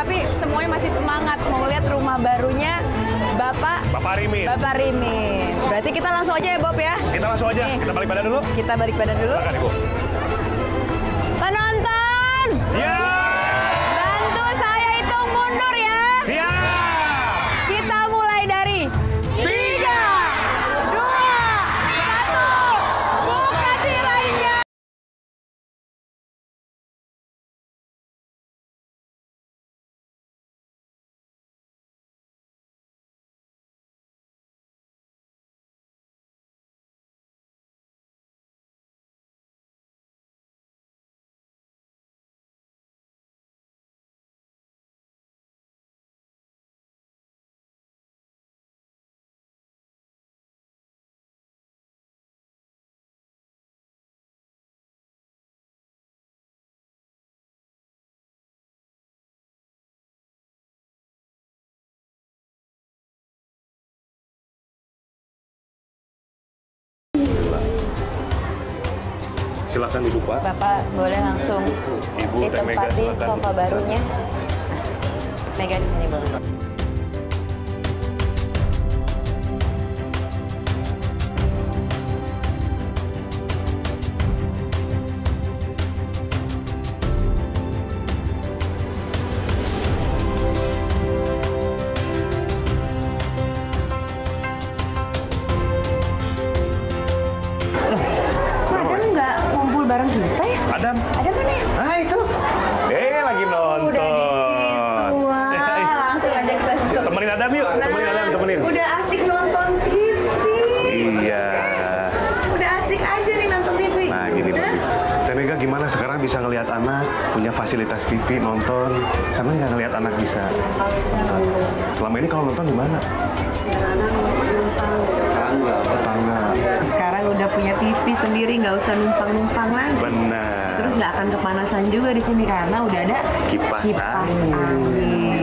tapi semuanya masih semangat mau lihat rumah barunya Bapak Bapak Rimin. Bapak Rimin. Berarti kita langsung aja ya Bob ya. Kita langsung aja. Nih. Kita balik badan dulu. Kita balik badan dulu. Silakan, Ibu. Silakan dibuka. Bapak boleh langsung Ibu Mega, ditempati sofa barunya. Mega di sini boleh. Adam. Ada mana ya? Ah itu. Eh lagi nonton. Udah di situ, wah langsung aja ke situ. Temenin Adam yuk. Temenin Adam, temenin. Udah asik nonton TV. Iya. Udah asik aja nih nonton TV. Nah gini Hah? bagus. Teh Mega gimana sekarang bisa ngelihat anak punya fasilitas TV nonton, sama nggak ngelihat anak bisa? nonton? Selama ini kalau nonton di mana? Sekarang udah punya TV sendiri, nggak usah numpang-numpang lagi. Benar. Terus nggak akan kepanasan juga di sini karena udah ada Kipas kipas angin. angin.